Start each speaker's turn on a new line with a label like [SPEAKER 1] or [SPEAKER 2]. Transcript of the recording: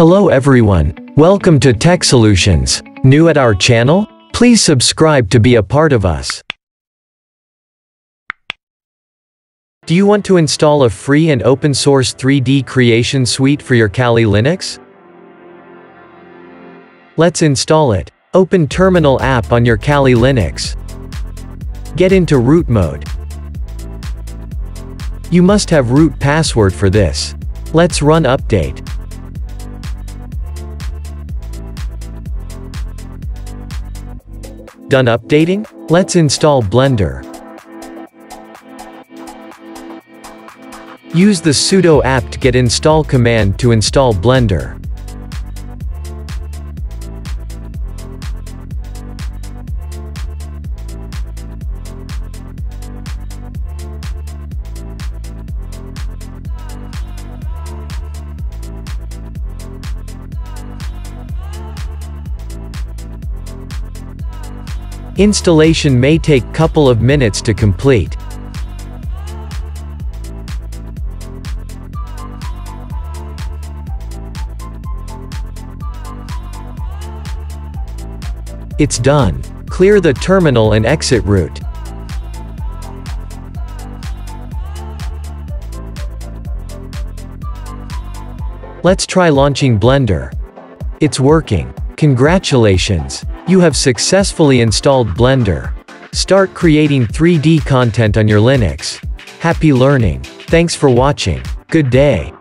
[SPEAKER 1] Hello everyone, welcome to Tech Solutions. New at our channel? Please subscribe to be a part of us. Do you want to install a free and open source 3D creation suite for your Kali Linux? Let's install it. Open Terminal app on your Kali Linux. Get into root mode. You must have root password for this. Let's run update. Done updating? Let's install Blender. Use the sudo apt get install command to install Blender. Installation may take couple of minutes to complete. It's done. Clear the terminal and exit root. Let's try launching Blender. It's working. Congratulations! You have successfully installed Blender. Start creating 3D content on your Linux. Happy learning. Thanks for watching. Good day.